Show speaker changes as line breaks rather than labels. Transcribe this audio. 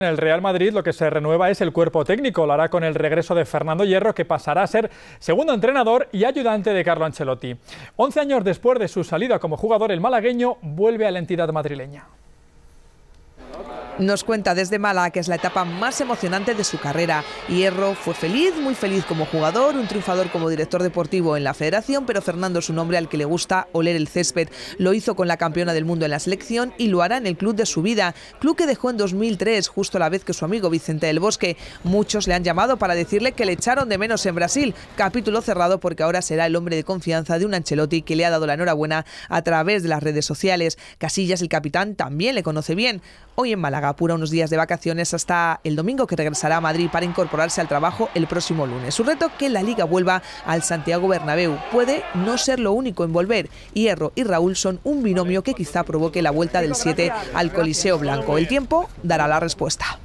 En el Real Madrid lo que se renueva es el cuerpo técnico. Lo hará con el regreso de Fernando Hierro, que pasará a ser segundo entrenador y ayudante de Carlo Ancelotti. Once años después de su salida como jugador, el malagueño vuelve a la entidad madrileña.
Nos cuenta desde Málaga que es la etapa más emocionante de su carrera. Hierro fue feliz, muy feliz como jugador, un triunfador como director deportivo en la federación, pero Fernando es un hombre al que le gusta oler el césped. Lo hizo con la campeona del mundo en la selección y lo hará en el club de su vida, club que dejó en 2003, justo a la vez que su amigo Vicente del Bosque. Muchos le han llamado para decirle que le echaron de menos en Brasil. Capítulo cerrado porque ahora será el hombre de confianza de un Ancelotti que le ha dado la enhorabuena a través de las redes sociales. Casillas, el capitán, también le conoce bien. Hoy en Málaga apura unos días de vacaciones hasta el domingo que regresará a Madrid para incorporarse al trabajo el próximo lunes. Su reto que la liga vuelva al Santiago Bernabéu. Puede no ser lo único en volver. Hierro y Raúl son un binomio que quizá provoque la vuelta del 7 al Coliseo Blanco. El tiempo dará la respuesta.